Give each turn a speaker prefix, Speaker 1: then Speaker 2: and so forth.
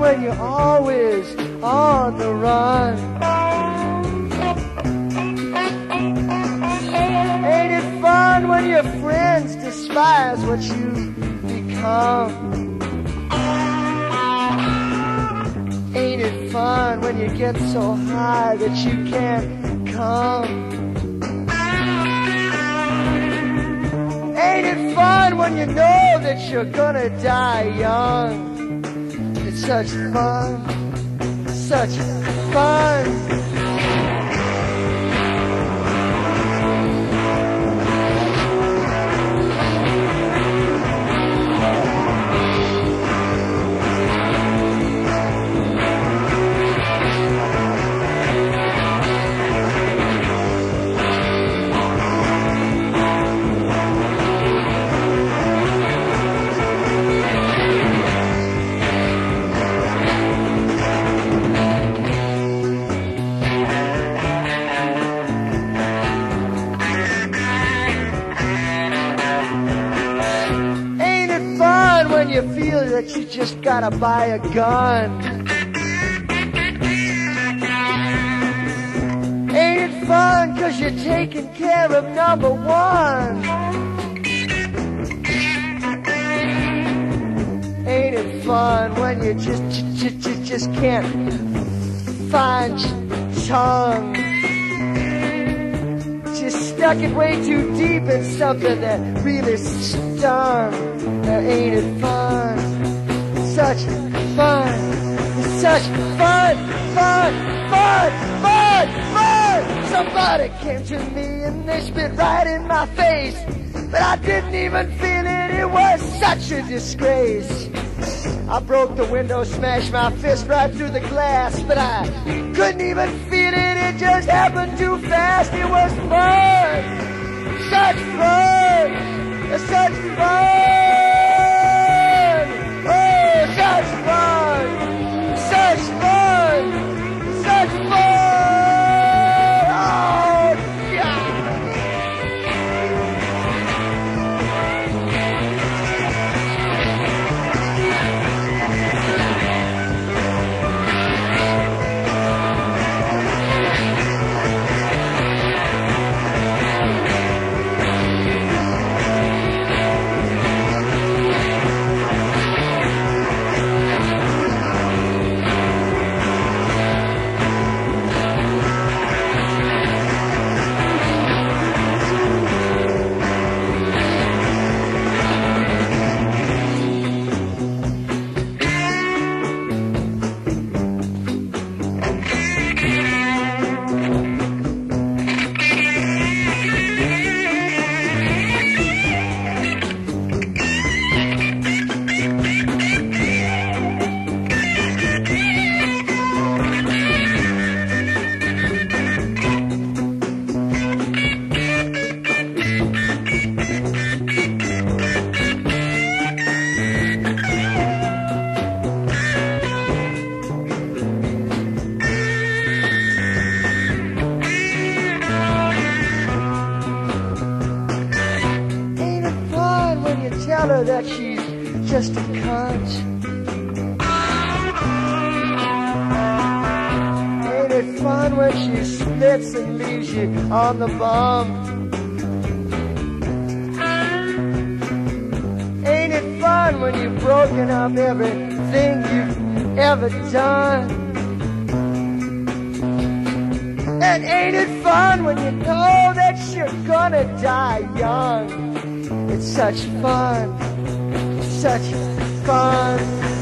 Speaker 1: when you're always on the run? Ain't it fun when your friends despise what you become? Ain't it fun when you get so high that you can't come? Ain't it fun when you know that you're gonna die young? Such fun, such fun. Feel that you just gotta buy a gun? Ain't it fun cause you're taking care of number one? Ain't it fun when you just, just, just, just can't find your tongue? Just stuck it way too deep in something that really stung. Now ain't it fun? Such fun. It's Such fun, fun, fun, fun, fun. Somebody came to me and they spit right in my face. But I didn't even feel it. It was such a disgrace. I broke the window, smashed my fist right through the glass, but I couldn't even feel it. It just happened too fast. It was fun. Such fun. Such fun. That she's just a cunt? Ain't it fun when she splits and leaves you on the bum? Ain't it fun when you've broken up everything you've ever done? And ain't it fun when you know that you're gonna die young? It's such fun, such fun.